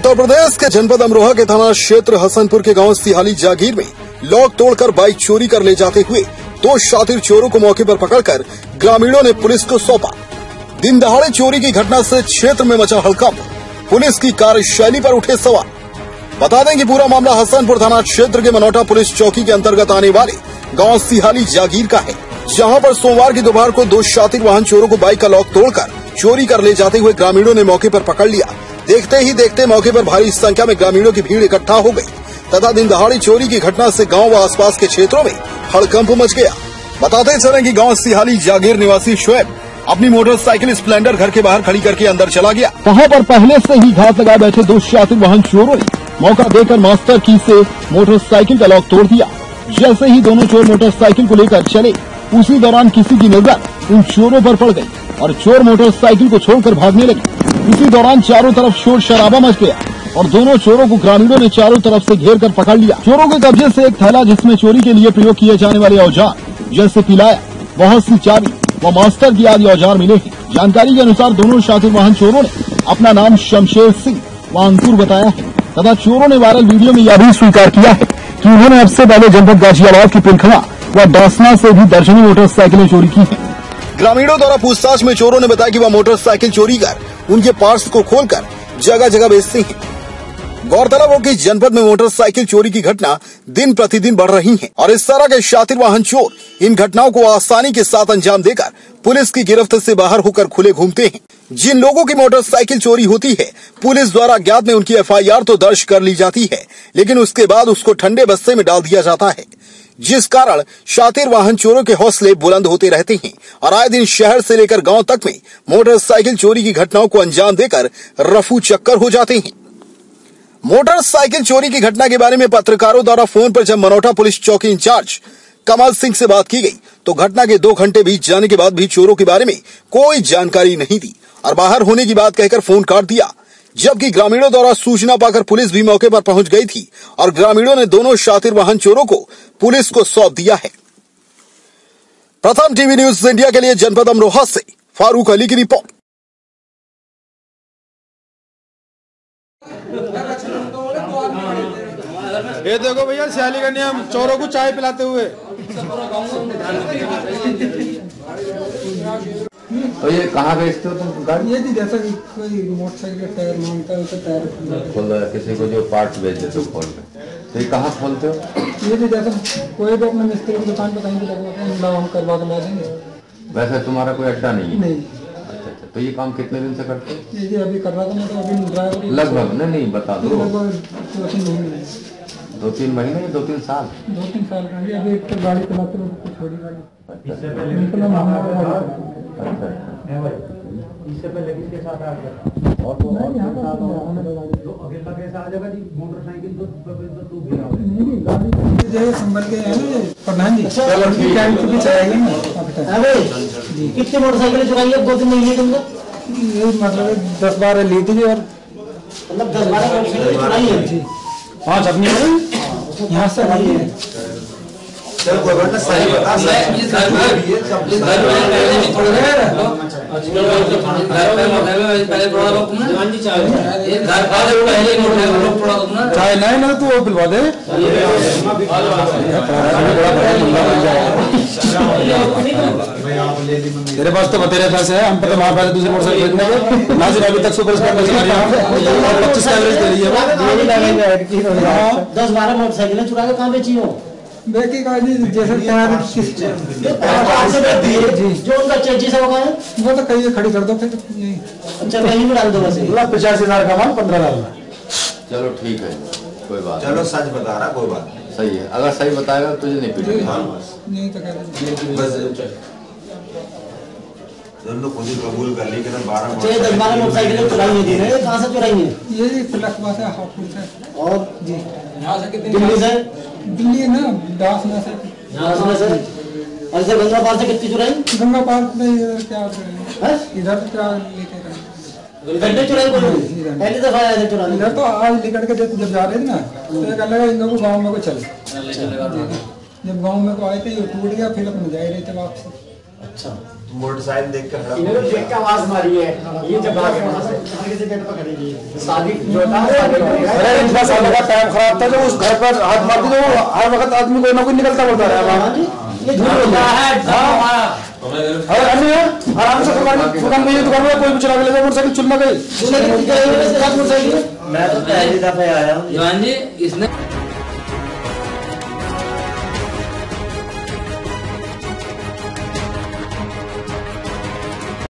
उत्तर प्रदेश के जनपद अमरोहा के थाना क्षेत्र हसनपुर के गाँव सिहाली जागीर में लॉक तोड़कर बाइक चोरी कर ले जाते हुए दो शातिर चोरों को मौके पर पकड़कर ग्रामीणों ने पुलिस को सौंपा। दिन दहाड़े चोरी की घटना से क्षेत्र में मचा हड़कंप। पुलिस की कार्यशैली पर उठे सवाल। बता दें कि पूरा मामला हसनपुर थाना क्षेत्र के मनोटा पुलिस चौकी के अंतर्गत आने वाले गाँव सिहाली जागीर का है, जहाँ पर सोमवार की दोपहर को दो शातिर वाहन चोरों को बाइक का लॉक तोड़कर चोरी कर ले जाते हुए ग्रामीणों ने मौके पर पकड़ लिया। देखते ही देखते मौके पर भारी संख्या में ग्रामीणों की भीड़ इकट्ठा हो गई। तथा दिन दहाड़ी चोरी की घटना से गाँव व आसपास के क्षेत्रों में हड़कंप मच गया। बताते चले कि गाँव सिहाली जागीर निवासी शोएब अपनी मोटरसाइकिल स्प्लेंडर घर के बाहर खड़ी करके अंदर चला गया। वहाँ पर पहले से ही घात लगाए बैठे दो शातिर वाहन चोरों ने मौका देकर मास्टर की से मोटरसाइकिल का लॉक तोड़ दिया। जैसे ही दोनों चोर मोटरसाइकिल को लेकर चले उसी दौरान किसी की नज़र उन चोरों पर पड़ गई और चोर मोटरसाइकिल को छोड़कर भागने लगे। इसी दौरान चारों तरफ़ शोर शराबा मच गया और दोनों चोरों को ग्रामीणों ने चारों तरफ़ से घेर कर पकड़ लिया। चोरों के कब्जे से एक थैला जिसमें चोरी के लिए प्रयोग किए जाने वाले औज़ार, जैसे पिलाया, बहुत सी चाबी व मास्टर की आदि औज़ार मिले हैं। जानकारी के अनुसार दोनों शातिर वाहन चोरों ने अपना नाम शमशेर सिंह व अंकुर बताया है, तथा चोरों ने वायरल वीडियो में यह भी स्वीकार किया है कि उन्होंने अब से पहले जनपद गाजियाबाद की पिलखवा व डासना से भी दर्जनों मोटरसाइकिलें चोरी की। ग्रामीणों द्वारा पूछताछ में चोरों ने बताया कि वह मोटरसाइकिल चोरी कर उनके पार्ट्स को खोलकर जगह जगह बेचते हैं। गौरतलब हो कि जनपद में मोटरसाइकिल चोरी की घटना दिन प्रतिदिन बढ़ रही है और इस तरह के शातिर वाहन चोर इन घटनाओं को आसानी के साथ अंजाम देकर पुलिस की गिरफ्त से बाहर होकर खुले घूमते हैं। जिन लोगों की मोटरसाइकिल चोरी होती है, पुलिस द्वारा अज्ञात में उनकी एफआईआर तो दर्ज कर ली जाती है, लेकिन उसके बाद उसको ठंडे बस्ते में डाल दिया जाता है। जिस कारण शातिर वाहन चोरों के हौसले बुलंद होते रहते हैं और आए दिन शहर से लेकर गाँव तक में मोटरसाइकिल चोरी की घटनाओं को अंजाम देकर रफू चक्कर हो जाते हैं। मोटरसाइकिल चोरी की घटना के बारे में पत्रकारों द्वारा फ़ोन पर जब मनोटा पुलिस चौकी इंचार्ज कमल सिंह से बात की गई तो घटना के दो घंटे बीत जाने के बाद भी चोरों के बारे में कोई जानकारी नहीं दी और बाहर होने की बात कहकर फ़ोन काट दिया। जबकि ग्रामीणों द्वारा सूचना पाकर पुलिस भी मौके पर पहुँच गई थी और ग्रामीणों ने दोनों शातिर वाहन चोरों को पुलिस को सौंप दिया है। प्रथम टीवी न्यूज़ इंडिया के लिए जनपद अमरोहा से फारूक अली की रिपोर्ट। ये देखो भैया सियाली का नियम, चोरों को चाय पिलाते हुए। तो ये कहाँ बेचते हो तुम गाड़ी ये जी जैसा कि कोई मोटरसाइकिल का टायर माँगता है उसे टायर खोल हो, किसी को जो पार्ट्स बेच देते हो खोल तो ये कहाँ खोलते हो? ये जी जैसा कोई भी अपने मिस्त्री की दुकान पे कहीं भी लगवाते हैं ना हम करवा के ला देंगे। वैसे तुम्हारा कोई अड्डा नहीं है? नहीं। अच्छा अच्छा। तो ये काम कितने दिन से करते हो? ये अभी कर रहा था मैं तो अभी लगभग। नहीं नहीं बता दो। लगभग दो तीन महीने दो तीन या दो तीन साल? दो तीन साल का। अभी एक तो गाड़ी चलाते तो छोड़ी गाड़ी। इतना महँगा गाड़ी अच्छा अच्छा। इससे पहले किसके साथ आ गया और तो और यहाँ तो तो अकेला कैसे आ जाएगा जी? मोटरसाइकिल तो तो तू भी आओ। नहीं नहीं गाड़ी जो है संभल के है प्रधान जी। चलो ठीक है भी चलाएँगे ना। अरे कितनी मोटरसाइकिलें चुराई है दो तीन महीने के अंदर? मतलब दस बारह ली थी और मतलब दस बारह मोटरसाइकिलें चुराई है। जी पाँच अपनी है यहाँ से आई है चाहे नहीं ना तो वो पिलवा दे तेरे पास तो बतेरे पैसे है हम पता वहाँ पैसे दूसरे मोटरसाइकिल खरीदने के नाजिर अभी तक सुपर स्पॉट पच्चीस का एवरेज दे रही है। वो हाँ। दस बारह मोटरसाइकिलें चुरा के कहाँ बेची हो? गाड़ी जैसे है? जो। उनका होगा वो तो कहीं खड़ी कर दो फिर अच्छा कहीं भी डाल दो वैसे। पचास हज़ार का माल पंद्रह हज़ार चलो ठीक है कोई बात चलो सच बता रहा कोई बात नहीं। सही है। अगर सही बताएगा तो तुझे नहीं पीटेगा। नहीं तो कहते बस। दोनों खुद ही कबूल कर ली कि ना बारह अच्छा ये दस बारह मोटरसाइकिलें चुराई है जी ने कहाँ से चुराई है ये जी लखवा से हापुड़ से। और? जी। दिल्ली से? दिल्ली ना दास में से। यहाँ से और इसे गंगा पार से कितनी चुराई गंगा पार्क में इधर क्या? हैं? इधर क्या लेके गड्ढे चुराई कोई पहली दफ़ा आया चुराने। इधर तो आज निकल के जब जब जा रहे थे ना तो कहने लगा इन लोगों गाँव में को चले। जब गाँव में को आए थे ये टूट गया फिर अपने जा रहे थे वापस। अच्छा। मोटरसाइकिल देख कर इन्होंने देख के आवाज़ मारी है। ये जब भागे वहाँ से शादी जो था अरे इतना सालों का टाइम खराब था जो उस घर पर हाथ मारती तो हर वक्त आदमी कोई ना कोई निकलता बोलता रहा। ये झूठ है। हमारा अरे अन्य है आराम से दुकान दुकान में ये दुकान में कोई भी चला के ले जाओ मोटरसाइकिल चुन ना गई मोटरसाइकिल मैं तो पहली दफे आया हूँ। जवान जी इसने